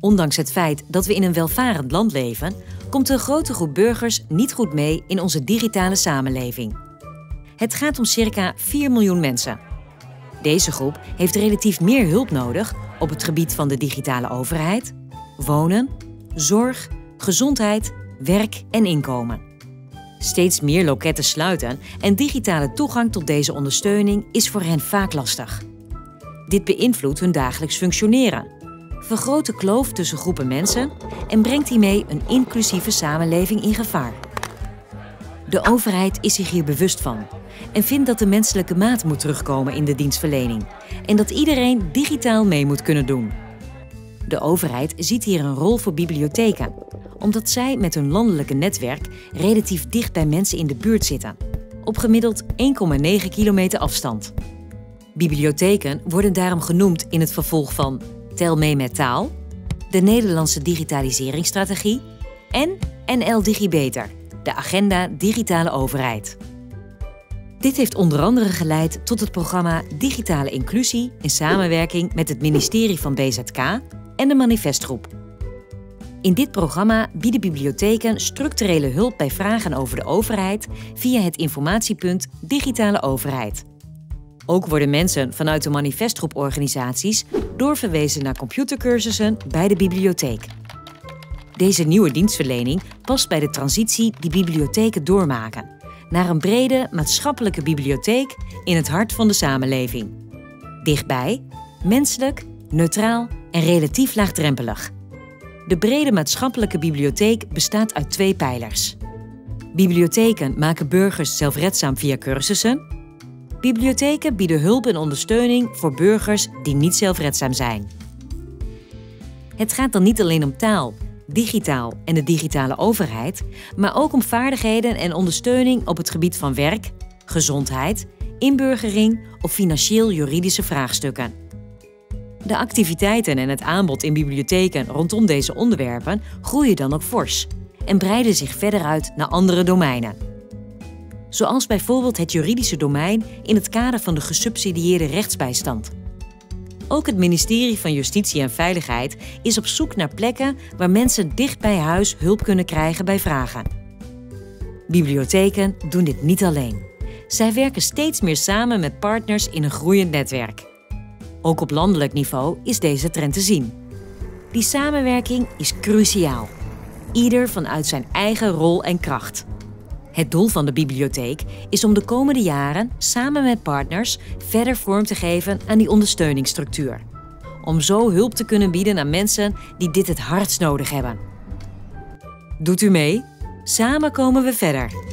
Ondanks het feit dat we in een welvarend land leven, komt een grote groep burgers niet goed mee in onze digitale samenleving. Het gaat om circa 4 miljoen mensen. Deze groep heeft relatief meer hulp nodig op het gebied van de digitale overheid, wonen, zorg, gezondheid, werk en inkomen. Steeds meer loketten sluiten en digitale toegang tot deze ondersteuning is voor hen vaak lastig. Dit beïnvloedt hun dagelijks functioneren, vergroot de kloof tussen groepen mensen en brengt hiermee een inclusieve samenleving in gevaar. De overheid is zich hier bewust van en vindt dat de menselijke maat moet terugkomen in de dienstverlening en dat iedereen digitaal mee moet kunnen doen. De overheid ziet hier een rol voor bibliotheken, omdat zij met hun landelijke netwerk relatief dicht bij mensen in de buurt zitten, op gemiddeld 1,9 kilometer afstand. Bibliotheken worden daarom genoemd in het vervolg van Tel mee met taal, de Nederlandse digitaliseringsstrategie en NL DigiBeter, de agenda Digitale Overheid. Dit heeft onder andere geleid tot het programma Digitale Inclusie in samenwerking met het ministerie van BZK en de Manifestgroep. In dit programma bieden bibliotheken structurele hulp bij vragen over de overheid via het informatiepunt Digitale Overheid. Ook worden mensen vanuit de manifestgroeporganisaties doorverwezen naar computercursussen bij de bibliotheek. Deze nieuwe dienstverlening past bij de transitie die bibliotheken doormaken naar een brede maatschappelijke bibliotheek in het hart van de samenleving. Dichtbij, menselijk, neutraal en relatief laagdrempelig. De brede maatschappelijke bibliotheek bestaat uit twee pijlers. Bibliotheken maken burgers zelfredzaam via cursussen Bibliotheken bieden hulp en ondersteuning voor burgers die niet zelfredzaam zijn. Het gaat dan niet alleen om taal, digitaal en de digitale overheid, maar ook om vaardigheden en ondersteuning op het gebied van werk, gezondheid, inburgering of financieel-juridische vraagstukken. De activiteiten en het aanbod in bibliotheken rondom deze onderwerpen groeien dan ook fors en breiden zich verder uit naar andere domeinen zoals bijvoorbeeld het juridische domein in het kader van de gesubsidieerde rechtsbijstand. Ook het ministerie van Justitie en Veiligheid is op zoek naar plekken waar mensen dicht bij huis hulp kunnen krijgen bij vragen. Bibliotheken doen dit niet alleen. Zij werken steeds meer samen met partners in een groeiend netwerk. Ook op landelijk niveau is deze trend te zien. Die samenwerking is cruciaal. Ieder vanuit zijn eigen rol en kracht. Het doel van de bibliotheek is om de komende jaren samen met partners verder vorm te geven aan die ondersteuningsstructuur. Om zo hulp te kunnen bieden aan mensen die dit het hardst nodig hebben. Doet u mee? Samen komen we verder.